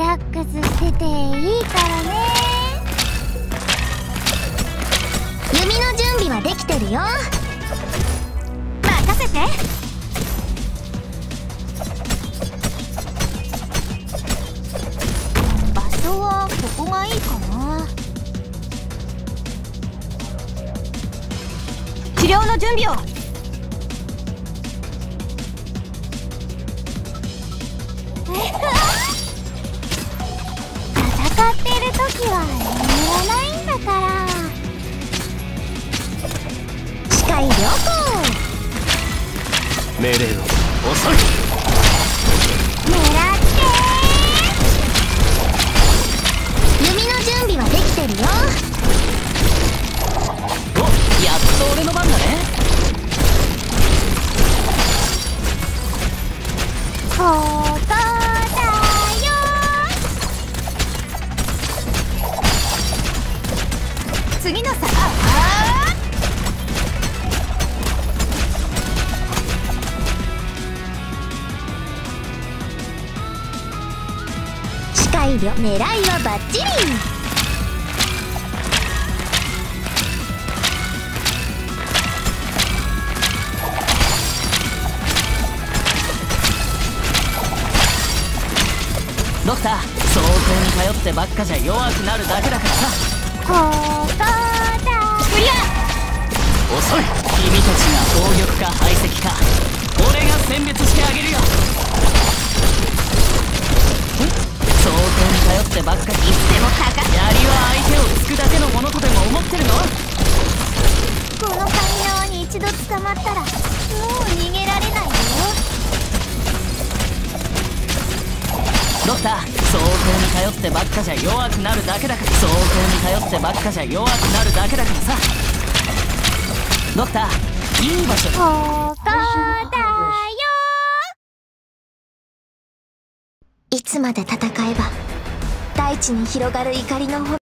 ラックスしてていいからね。弓の準備はできてるよ。任せて。場所はここがいいかな。治療の準備を。命令を遅い狙って弓の準備はできてるよおやっと俺の番だね。ここだよ次のさ。狙いはバッチリ。ドクター走行に頼ってばっかじゃ弱くなるだけだからさ。だクリア遅い君たちが暴力か排斥ドクター走行に頼ってばっかじゃ弱くなるだけだから走行に頼ってばっかじゃ弱くなるだけだからさ。ドクターいい場所。ここだよ。いつまで戦えば大地に広がる怒りの炎。